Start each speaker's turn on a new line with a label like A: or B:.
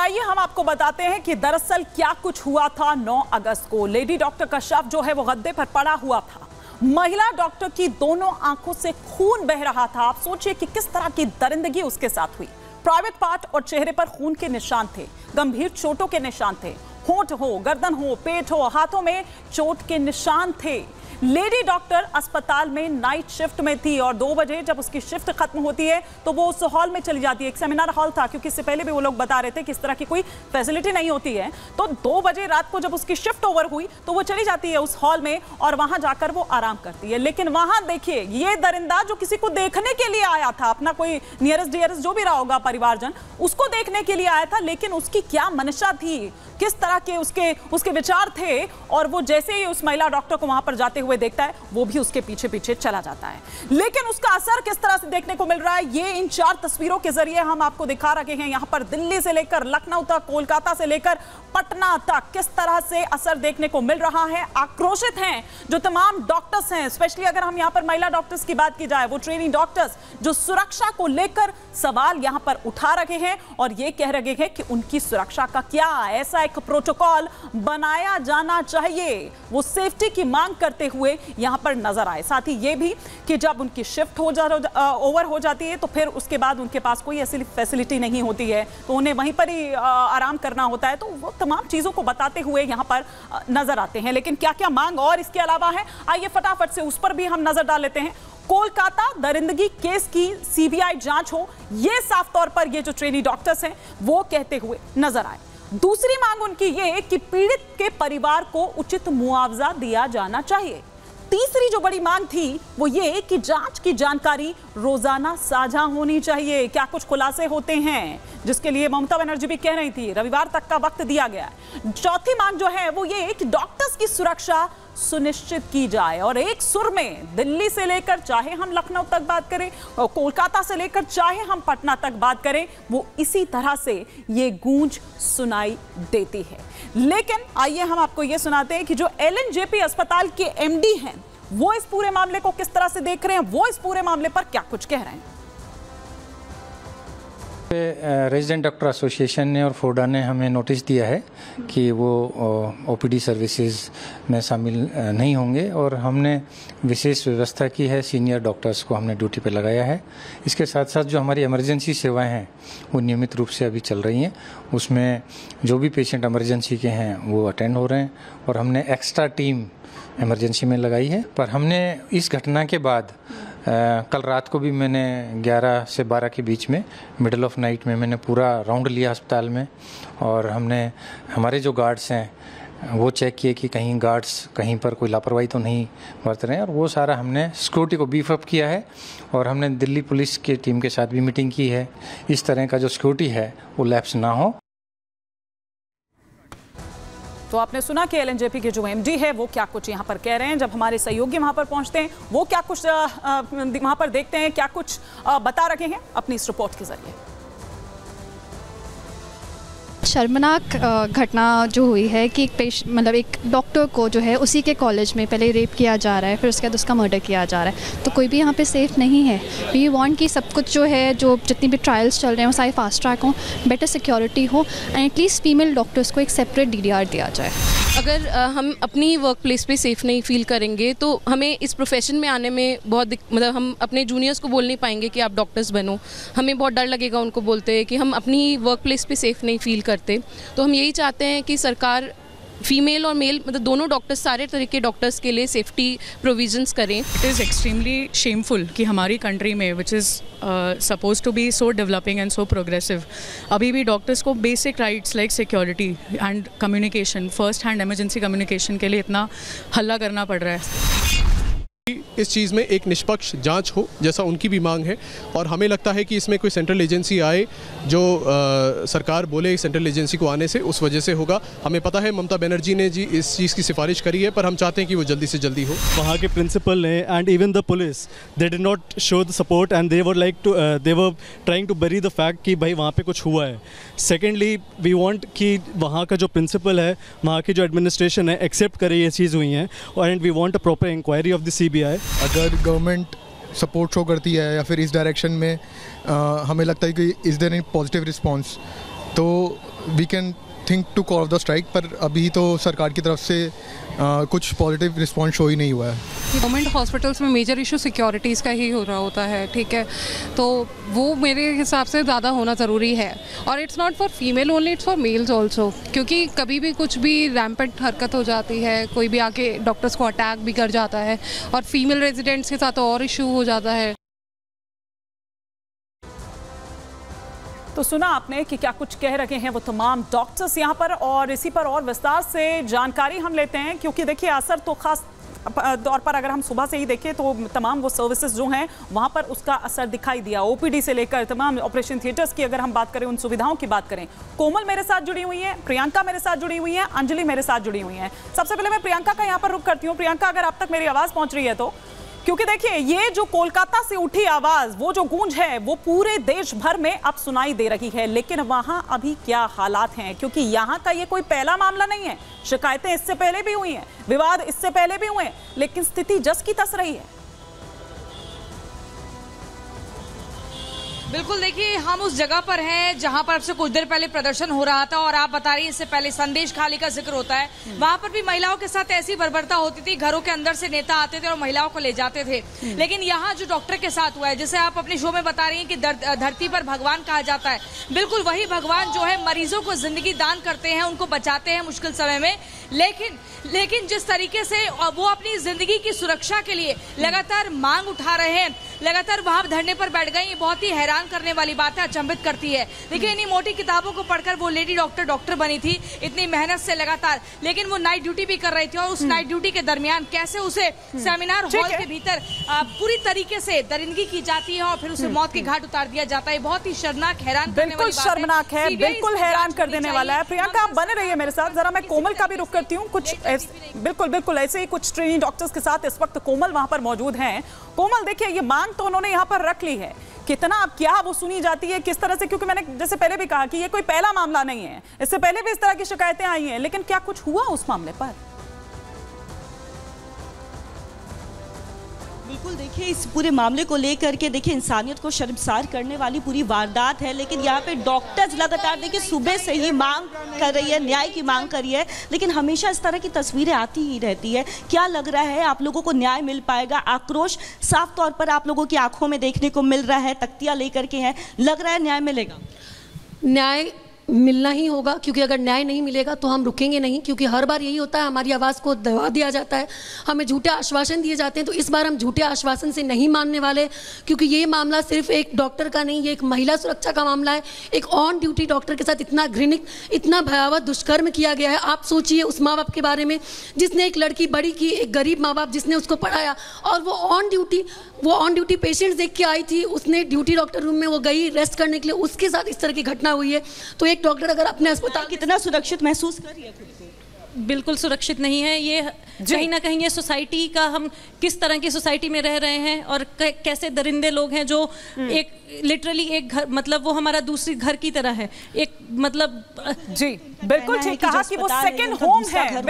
A: आइए हम आपको बताते हैं कि दरअसल क्या कुछ हुआ था 9 अगस्त को। लेडी डॉक्टर का शव जो है वो गद्दे पर पड़ा हुआ था। महिला डॉक्टर की दोनों आँखों से खून बह रहा था। आप सोचिए कि किस तरह की दरिंदगी उसके साथ हुई। प्राइवेट पार्ट और चेहरे पर खून के निशान थे। गंभीर चोटों के निशान थे। होंठ हो, गर्दन हो, पेट हो, हाथों में चोट के निशान थे। लेडी डॉक्टर अस्पताल में नाइट शिफ्ट में थी और दो बजे जब उसकी शिफ्ट खत्म होती है तो वो उस हॉल में चली जाती है। एक सेमिनार हॉल था, क्योंकि इससे पहले भी वो लोग बता रहे थे कि इस तरह की कोई फैसिलिटी नहीं होती है। तो दो बजे रात को जब उसकी शिफ्ट ओवर हुई तो वो चली जाती है उस हॉल में और वहाँ जाकर वो आराम करती है। लेकिन वहाँ देखिए, ये दरिंदा जो किसी को देखने के लिए आया था, अपना कोई नियरेस्ट डियरेस्ट जो भी रहा होगा परिवारजन, उसको देखने के लिए आया था, लेकिन उसकी क्या मनशा थी, किस तरह के उसके उसके विचार थे और वो जैसे ही उस महिला डॉक्टर को वहाँ पर जाते हुए देखता है, वो भी उसके पीछे पीछे चला जाता है। लेकिन उसका असर किस तरह से देखने को मिल रहा है, ये इन चार तस्वीरों के ज़रिए हम आपको दिखा रहे हैं। यहाँ पर दिल्ली से लेकर लखनऊ तक, कोलकाता से लेकर पटना तक किस तरह से असर देखने को मिल रहा है, आक्रोशित हैं जो तमाम डॉक्टर्स हैं स्पेशली अगर हम यहाँ पर महिला डॉक्टर्स की बात की जाए, वो ट्रेनिंग डॉक्टर्स जो सुरक्षा को लेकर सवाल यहाँ पर उठा रहे हैं और ये कह रहे हैं कि उनकी सुरक्षा का क्या ऐसा एक प्रोटोकॉल बनाया जाना चाहिए। वो सेफ्टी की मांग करते हुए यहाँ पर नज़र आए। साथ ही ये भी कि जब उनकी शिफ्ट हो जा ओवर हो जाती है तो फिर उसके बाद उनके पास कोई ऐसी फैसिलिटी नहीं होती है। तो उन्हें वहीं पर ही आराम करना होता है। तो वो तमाम चीज़ों को बताते हुए यहाँ पर नज़र आते हैं। लेकिन क्या क्या मांग और इसके अलावा है? आइए फटाफट से उस पर भी हम नज़र डाल लेते हैं। कोलकाता दरिंदगी केस की सीबीआई जाँच हो, ये साफ़ तौर पर ये जो ट्रेनी डॉक्टर्स हैं, वो कहते हुए नज़र आए। दूसरी मांग उनकी ये कि पीड़ित के परिवार को उचित मुआवजा दिया जाना चाहिए। तीसरी जो बड़ी मांग थी, वो ये कि जाँच की जानकारी रोज़ाना साझा होनी चाहिए। क्या कुछ खुलासे होते हैं? जिसके लिए ममता बनर्जी भी कह रही थी, रविवार तक का वक्त दिया गया। चौथी मांग जो है, वो ये कि डॉक्टर्स की सुरक्षा सुनिश्चित की जाए। और एक सुर में दिल्ली से लेकर चाहे हम लखनऊ तक बात करें, और कोलकाता से लेकर चाहे हम पटना तक बात करें, वो इसी तरह से ये गूंज सुनाई देती है। लेकिन आइए हम आपको ये सुनाते हैं कि जो एल अस्पताल के एमडी हैं, वो इस पूरे मामले को किस तरह से देख रहे हैं, वो इस पूरे मामले पर क्या कुछ कह रहे हैं?
B: रेजिडेंट डॉक्टर एसोसिएशन ने और फोडा ने हमें नोटिस दिया है कि वो ओपीडी सर्विसेज़ में शामिल नहीं होंगे और हमने विशेष व्यवस्था की है सीनियर डॉक्टर्स को हमने ड्यूटी पे लगाया है। इसके साथ साथ जो हमारी इमरजेंसी सेवाएँ हैं, वो नियमित रूप से अभी चल रही हैं। उसमें जो भी पेशेंट इमरजेंसी के हैं, वो अटेंड हो रहे हैं और हमने एक्स्ट्रा टीम इमरजेंसी में लगाई है। पर हमने इस घटना के बाद कल रात को भी मैंने 11 से 12 के बीच में मिडल ऑफ़ नाइट में मैंने पूरा राउंड लिया अस्पताल में और हमने, हमारे जो गार्ड्स हैं, वो चेक किए कि कहीं गार्ड्स कहीं पर कोई लापरवाही तो नहीं बरत रहे हैं और वो सारा हमने सिक्योरिटी को बीफ अप किया है और हमने दिल्ली पुलिस की टीम के साथ भी मीटिंग की है। इस तरह का जो सिक्योरिटी है, वो लैप्स ना हो।
A: तो आपने सुना कि एलएनजेपी के जो एमडी है, वो क्या कुछ यहाँ पर कह रहे हैं? जब हमारे सहयोगी वहाँ पर पहुँचते हैं, वो क्या कुछ वहाँ पर देखते हैं, क्या कुछ बता रखे हैं? अपनी इस रिपोर्ट के ज़रिए।
C: शर्मनाक घटना जो हुई है कि एक पेश मतलब एक डॉक्टर को जो है उसी के कॉलेज में पहले रेप किया जा रहा है, फिर उसके बाद उसका मर्डर किया जा रहा है। तो कोई भी यहाँ पे सेफ़ नहीं है। वी वांट कि सब कुछ जो है, जो जितनी भी ट्रायल्स चल रहे हैं, वो सारे फास्ट ट्रैक हों बेटर सिक्योरिटी हो and at least female doctors को एक सेपरेट डीडीआर दिया जाए।
D: अगर हम अपनी वर्क प्लेस पर सेफ़ नहीं फील करेंगे तो हमें इस प्रोफेशन में आने में बहुत मतलब हम अपने जूनियर्स को बोल नहीं पाएँगे कि आप डॉक्टर्स बनो। हमें बहुत डर लगेगा उनको बोलते हैं कि हम अपनी वर्क प्लेस पर सेफ़ नहीं फील करते। तो हम यही चाहते हैं कि सरकार फीमेल और मेल मतलब दोनों डॉक्टर्स सारे तरीके डॉक्टर्स के लिए सेफ्टी प्रोविजंस करें।
E: इट इज़ एक्सट्रीमली शेमफुल कि हमारी कंट्री में which is suppose to be so developing and so progressive अभी भी डॉक्टर्स को basic rights like security and communication first hand emergency communication के लिए इतना हल्ला करना पड़ रहा है।
F: इस चीज़ में एक निष्पक्ष जाँच हो जैसा उनकी भी मांग है। और हमें लगता है कि इसमें कोई सेंट्रल एजेंसी आए जो आ, सरकार बोले सेंट्रल एजेंसी को आने से उस वजह से होगा। हमें पता है ममता बनर्जी ने जी इस चीज़ की सिफारिश करी है पर हम चाहते हैं कि वो जल्दी से जल्दी हो।
G: वहाँ के प्रिंसिपल ने and even the police they did not show the support and they were like to they were trying to bury the fact कि भाई वहाँ पे कुछ हुआ है। सेकेंडली वी वॉन्ट कि वहाँ का जो प्रिंसिपल है वहाँ की जो एडमिनिस्ट्रेशन है एक्सेप्ट करे ये चीज़ हुई हैं and we want a proper inquiry of the CBI
H: अगर गवर्नमेंट सपोर्ट शो करती है या फिर इस डायरेक्शन में आ, हमें लगता है कि इज़ देर पॉजिटिव रिस्पॉन्स तो we can think to call off the strike पर अभी तो सरकार की तरफ़ से आ, कुछ पॉजिटिव रिस्पॉन्स शो ही नहीं हुआ है।
I: गवर्नमेंट हॉस्पिटल्स में मेजर इशू सिक्योरिटीज़ का ही हो रहा होता है, ठीक है? तो वो मेरे हिसाब से ज़्यादा होना ज़रूरी है। और it's not for female only it's for males also क्योंकि कभी भी कुछ भी रैम्पेंट हरकत हो जाती है, कोई भी आके डॉक्टर्स को अटैक भी कर जाता है, और फीमेल रेजिडेंट्स के साथ और इशू हो जाता है।
A: तो सुना आपने कि क्या कुछ कह रहे हैं वो तमाम डॉक्टर्स यहाँ पर, और इसी पर और विस्तार से जानकारी हम लेते हैं, क्योंकि देखिए असर तो खास तौर पर अगर हम सुबह से ही देखें तो तमाम वो सर्विसेज़ जो हैं, वहाँ पर उसका असर दिखाई दिया। ओपीडी से लेकर तमाम ऑपरेशन थिएटर्स की अगर हम बात करें, उन सुविधाओं की बात करें, कोमल मेरे साथ जुड़ी हुई है, प्रियंका मेरे साथ जुड़ी हुई है, अंजलि मेरे साथ जुड़ी हुई है। सबसे पहले मैं प्रियंका का यहाँ पर रुख करती हूँ। प्रियंका, अगर आप तक मेरी आवाज़ पहुँच रही है तो। क्योंकि देखिए, ये जो कोलकाता से उठी आवाज़, वो जो गूंज है, वो पूरे देश भर में अब सुनाई दे रही है। लेकिन वहाँ अभी क्या हालात हैं? क्योंकि यहाँ का ये कोई पहला मामला नहीं है। शिकायतें इससे पहले भी हुई हैं, विवाद इससे पहले भी हुए हैं, लेकिन स्थिति जस की तस रही है।
J: बिल्कुल देखिए हम उस जगह पर हैं जहाँ पर आपसे कुछ देर पहले प्रदर्शन हो रहा था और आप बता रही हैं इससे पहले संदेश खाली का ज़िक्र होता है। वहाँ पर भी महिलाओं के साथ ऐसी बर्बरता होती थी घरों के अंदर से नेता आते थे और महिलाओं को ले जाते थे। लेकिन यहाँ जो डॉक्टर के साथ हुआ है जैसे आप अपने शो में बता रही है कि धरती पर भगवान कहा जाता है बिल्कुल वही भगवान जो है मरीजों को ज़िंदगी दान करते हैं उनको बचाते हैं मुश्किल समय में। लेकिन लेकिन जिस तरीके से वो अपनी ज़िंदगी की सुरक्षा के लिए लगातार मांग उठा रहे हैं लगातार वहाँ धरने पर बैठ गई। ये बहुत ही हैरान करने वाली बात है अचंभित करती है। देखिए इन्हीं मोटी किताबों को पढ़कर वो लेडी डॉक्टर डॉक्टर बनी थी इतनी मेहनत से लगातार। लेकिन वो नाइट ड्यूटी भी कर रही थी और उस नाइट ड्यूटी के दरमियान कैसे उसे सेमिनार हॉल के भीतर पूरी तरीके से दरिंदगी की जाती है और फिर उसे मौत के घाट उतार दिया जाता है। बहुत ही शर्मनाक हैरान
A: बिल्कुल शर्मनाक है बिल्कुल हैरान कर देने वाला है। प्रियंका आप बने रहिए मेरे साथ। जरा मैं कोमल का भी रुख करती हूँ। कुछ बिल्कुल बिल्कुल ऐसे ही कुछ ट्रेनिंग डॉक्टर्स के साथ इस वक्त कोमल वहाँ पर मौजूद हैं। कोमल, देखिए, ये मांग तो उन्होंने यहाँ पर रख ली है। कितना, अब क्या वो सुनी जाती है, किस तरह से? क्योंकि मैंने जैसे पहले भी कहा कि ये कोई पहला मामला नहीं है। इससे पहले भी इस तरह की शिकायतें आई हैं, लेकिन क्या कुछ हुआ उस मामले पर?
K: बिल्कुल देखिए, इस पूरे मामले को लेकर के देखिए, इंसानियत को शर्मसार करने वाली पूरी वारदात है, लेकिन यहाँ पे डॉक्टर्स लगातार देखिए, सुबह से ही मांग कर रही है, न्याय की मांग कर रही है, लेकिन हमेशा इस तरह की तस्वीरें आती ही रहती है। क्या लग रहा है आप लोगों को न्याय मिल पाएगा? आक्रोश साफ़ तौर पर आप लोगों की आँखों में देखने को मिल रहा है, तख्तियाँ लेकर के हैं। लग रहा है न्याय मिलेगा?
L: न्याय मिलना ही होगा, क्योंकि अगर न्याय नहीं मिलेगा तो हम रुकेंगे नहीं, क्योंकि हर बार यही होता है, हमारी आवाज़ को दबा दिया जाता है, हमें झूठे आश्वासन दिए जाते हैं तो इस बार हम झूठे आश्वासन से नहीं मानने वाले, क्योंकि ये मामला सिर्फ़ एक डॉक्टर का नहीं, ये एक महिला सुरक्षा का मामला है, एक ऑन ड्यूटी डॉक्टर के साथ इतना घृणित, इतना भयावह दुष्कर्म किया गया है, आप सोचिए उस माँ बाप के बारे में, जिसने एक लड़की बड़ी की, एक गरीब माँ बाप जिसने उसको पढ़ाया, और वो ऑन ड्यूटी, वो ऑन ड्यूटी पेशेंट्स देख के आई थी, उसने ड्यूटी डॉक्टर रूम में वो गई, रेस्ट करने के लिए, उसके साथ इस तरह की घटना हुई है तो एक डॉक्टर अगर अपने अस्पताल
K: कितना सुरक्षित महसूस कर रही है खुद को?
M: बिल्कुल सुरक्षित नहीं है ये। कहीं ना कहीं ये सोसाइटी का हम किस तरह की सोसाइटी में रह रहे हैं और कैसे दरिंदे लोग हैं जो एक लिटरली एक घर मतलब वो हमारा दूसरी घर की तरह है। एक मतलब
A: जी बिल्कुल ठीक कहा कि वो सेकंड होम है।